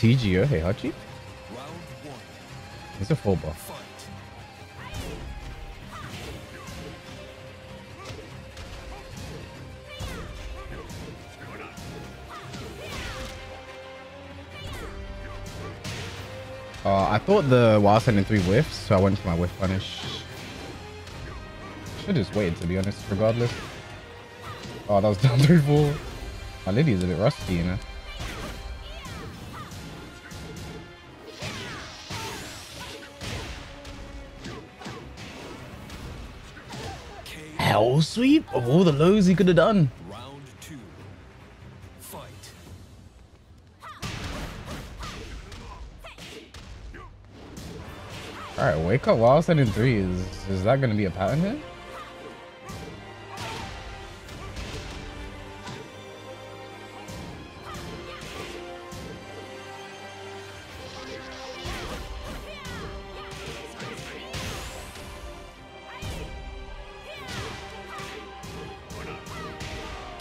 TGO Heihachi? He's a full buff. Uh, I thought the while standing three whiffs, so I went for my whiff punish. Should just waited to be honest, regardless. Oh, that was down 3-4. My Lidia's a bit rusty, you know. Hell sweep of all the lows he could have done. Round two. Fight. Alright, wake up while standing three. Is is that gonna be a pattern here?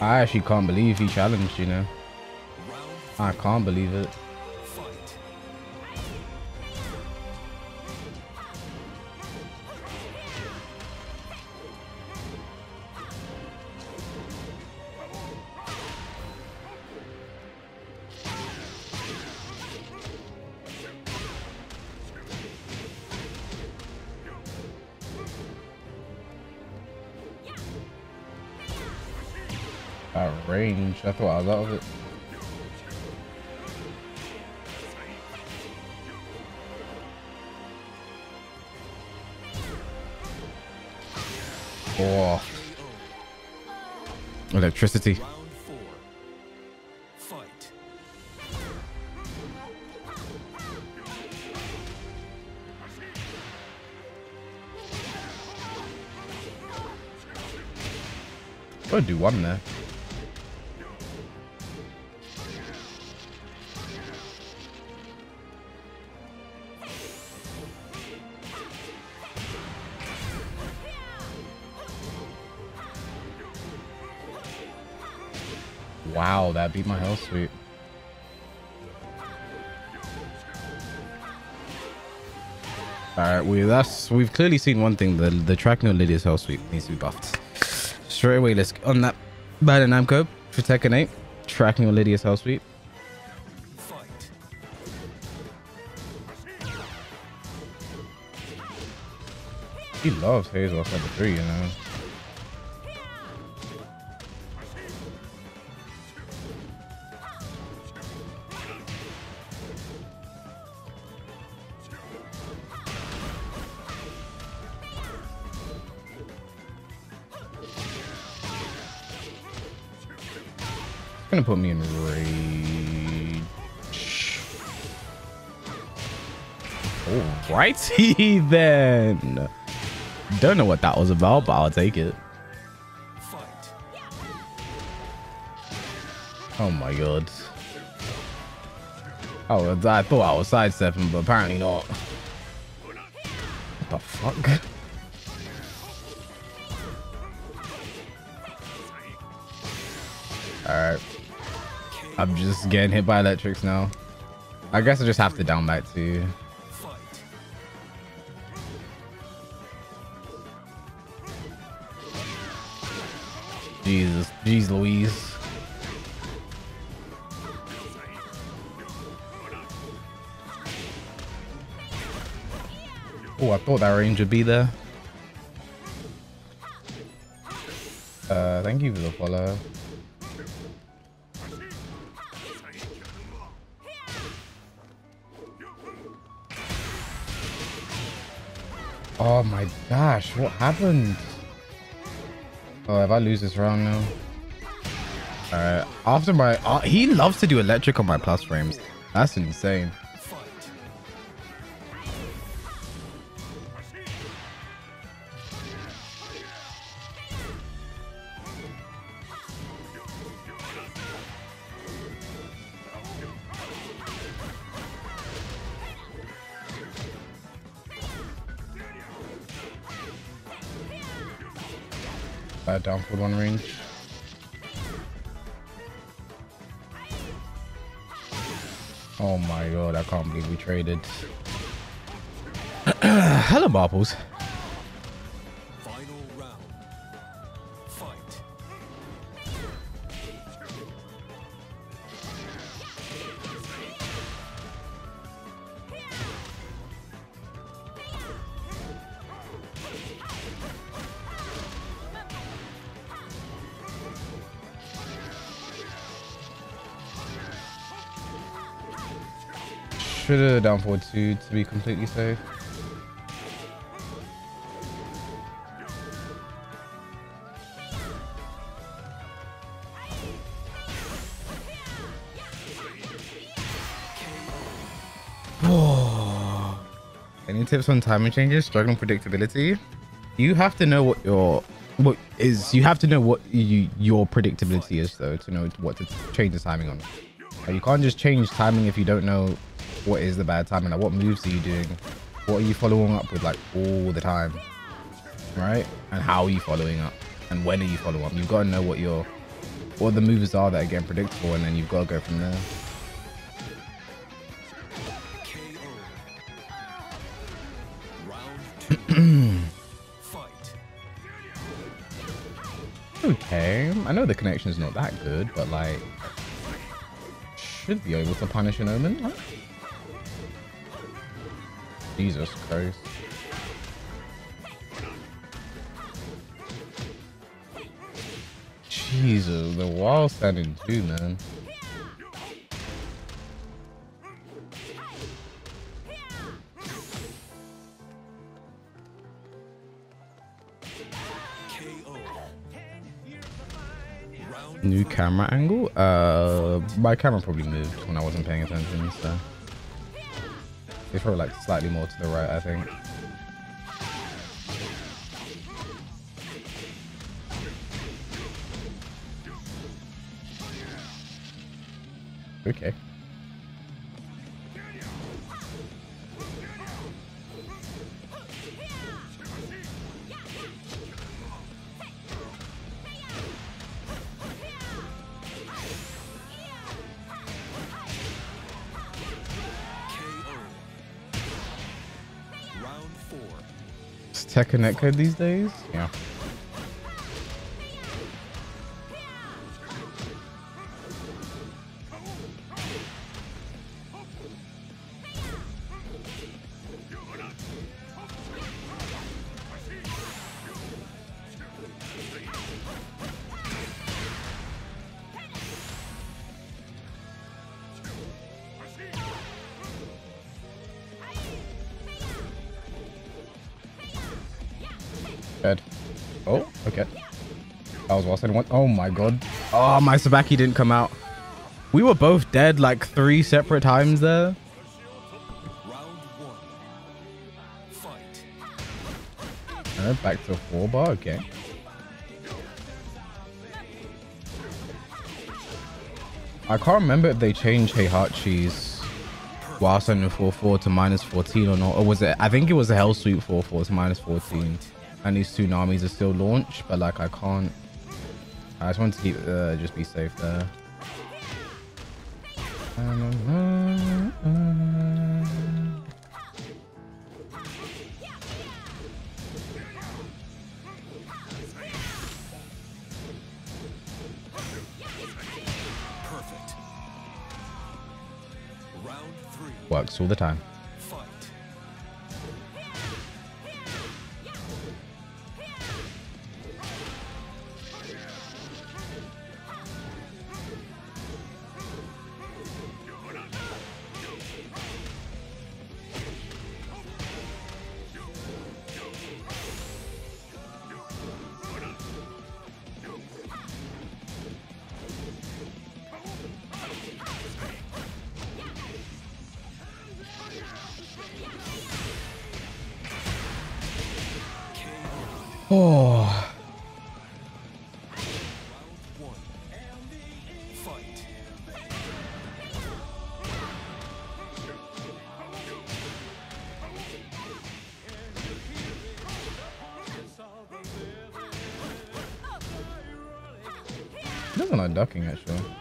I actually can't believe he challenged, you know. I can't believe it. That range. I thought I was out of it. Oh. Electricity. Round four. Fight. Gotta do one there. That beat my hell sweep. Alright, we that's we've clearly seen one thing, the the track no Lidia's hell sweep needs to be buffed. Straight away, let's on that Bandai Namco for Tekken 8. Tracking on Lidia's hell sweep. He loves Hazel number three, you know. Put me in rage. Alrighty then. Don't know what that was about, but I'll take it. Oh my god. Oh, I thought I was sidestepping, but apparently not. What the fuck? I'm just getting hit by electrics now. I guess I just have to down back to Fight. Jesus. Jeez Louise. Oh, I thought that range would be there. Uh, thank you for the follow. Oh my gosh, what happened? Oh, if I lose this round now. Alright, after my... Uh, he loves to do electric on my plus frames. That's insane. For one range. Oh my god, I can't believe we traded. Hello, marbles. Should have down forward two to be completely safe. Any tips on timing changes, struggling predictability? You have to know what your what is. You have to know what you, your predictability is, though, to know what to change the timing on. You can't just change timing if you don't know what is the bad timing. Like, what moves are you doing? What are you following up with, like all the time, right? And how are you following up? And when are you following up? You've got to know what your what the moves are that are getting predictable, and then you've got to go from there. KO. Round two. Fight. Okay, I know the connection's not that good, but like, should be able to punish an omen. Huh? Jesus Christ. Jesus, the wall standing too, man. New camera angle? Uh, my camera probably moved when I wasn't paying attention, so. It's probably like slightly more to the right, I think. Okay. Tech connect code these days? Yeah. That was Watson one. Oh my god. Oh, my Sabaki didn't come out. We were both dead like three separate times there. Round Uh, back to four bar. Okay. I can't remember if they changed Heihachi's on 4-4 to minus 14 or not. Or was it? I think it was a Hell Sweep 4-4 to minus 14. And these tsunamis are still launched, but like I can't. I just want to keep uh, just be safe there. Perfect. Round three. Works all the time. Oh. Doesn't like ducking actually.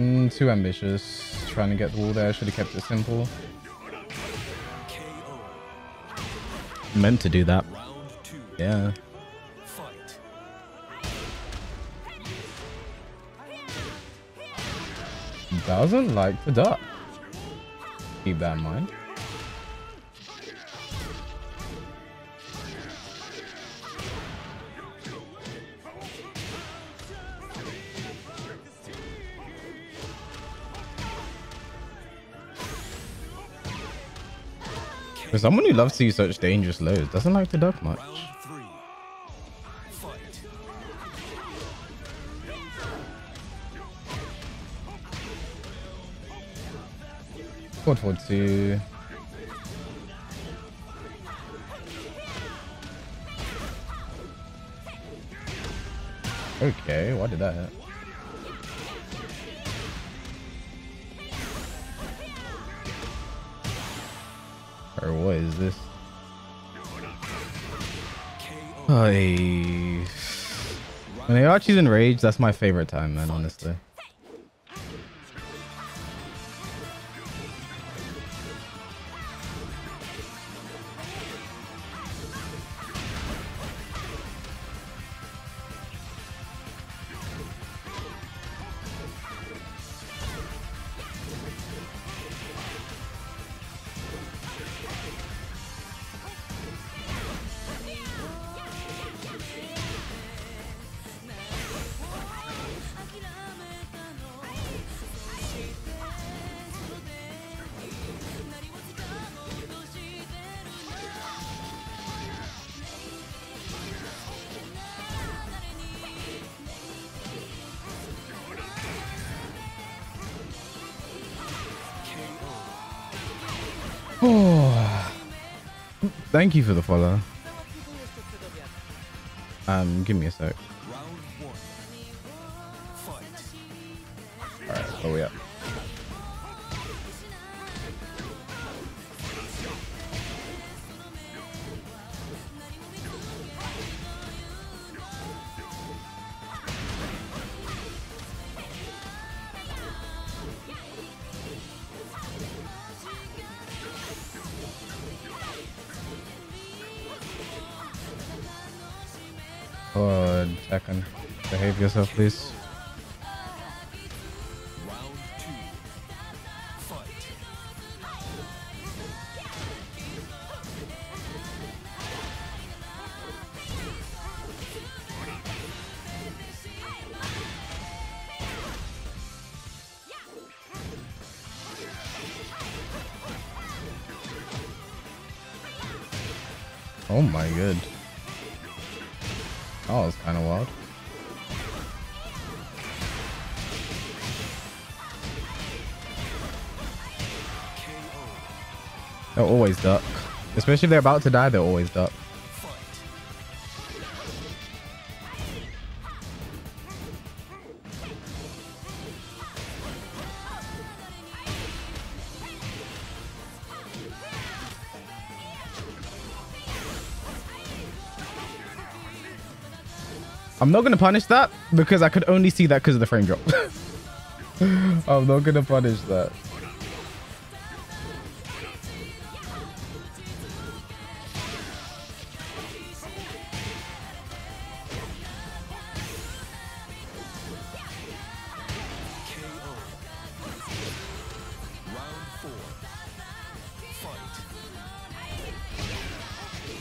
Mm, too ambitious. Trying to get the wall there. Should have kept it simple. Meant to do that. Yeah. Doesn't like to duck. Keep that in mind. For someone who loves to use such dangerous lows, doesn't like to duck much. Round three. Forward forward two. Okay, why did that Or what is this? Hey. When Heihachi's in rage, that's my favorite time, man, honestly. Thank you for the follow. Um, give me a sec. Alright, oh yeah. Oh, second. Behave yourself, please. Oh my god. Oh, that was kind of wild. They'll always duck. Especially if they're about to die, they'll always duck. I'm not going to punish that because I could only see that because of the frame drop. I'm not going to punish that. KO. Round four.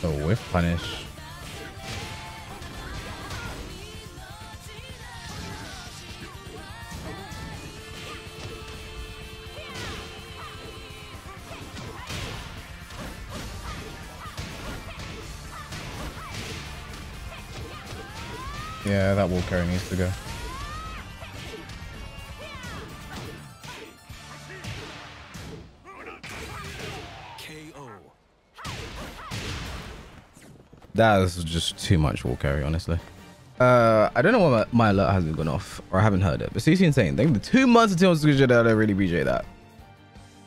Fight. Whiff punish. That wall needs to go. That is just too much wall carry, honestly. Uh, I don't know why my, my alert hasn't gone off, or I haven't heard it. But CC Insane, thank you for two months until. I really appreciate that.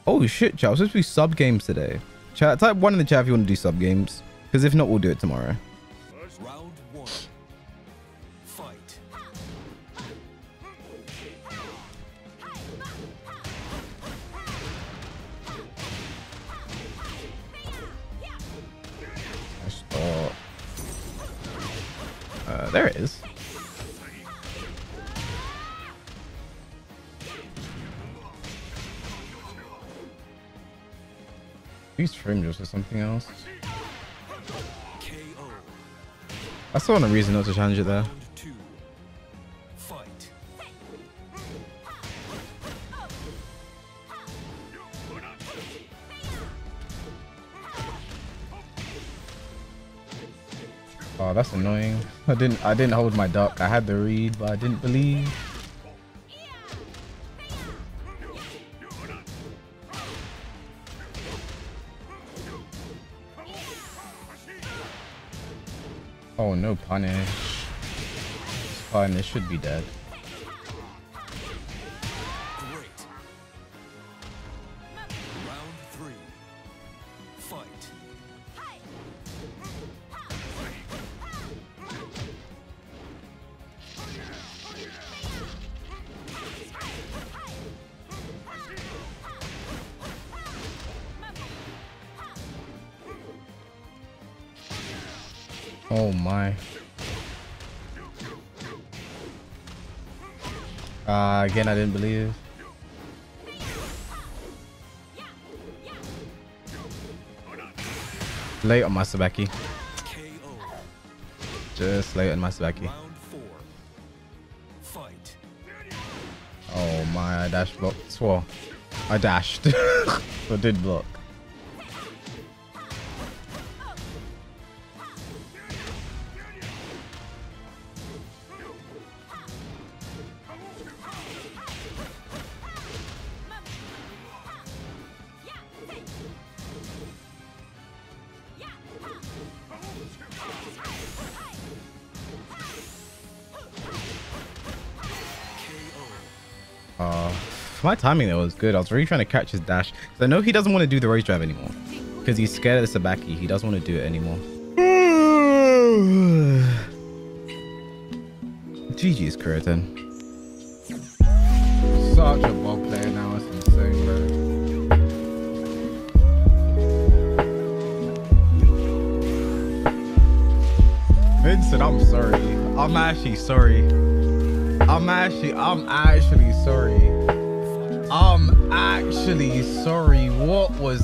Oh shit, chat. I was supposed to be sub games today. Chat, type one in the chat if you want to do sub games. Because if not, we'll do it tomorrow. There it is. These just or something else. I saw no reason not to challenge it there. Oh, that's annoying. I didn't I didn't hold my duck. I had the read, but I didn't believe. Oh no punish. Punish should be dead. Oh my. Uh, again, I didn't believe. Late on my Sabaki. Just late on my Sabaki. Oh my, I dash blocked. Swore. I dashed. but did block. My timing there was good. I was really trying to catch his dash. Because I know he doesn't want to do the race drive anymore. Because he's scared of the Sabaki. He doesn't want to do it anymore. GG's Kuritan. Such a ball player now. It's insane, bro. Vincent, I'm sorry. I'm actually sorry. I'm actually, I'm actually sorry. I'm actually sorry. What was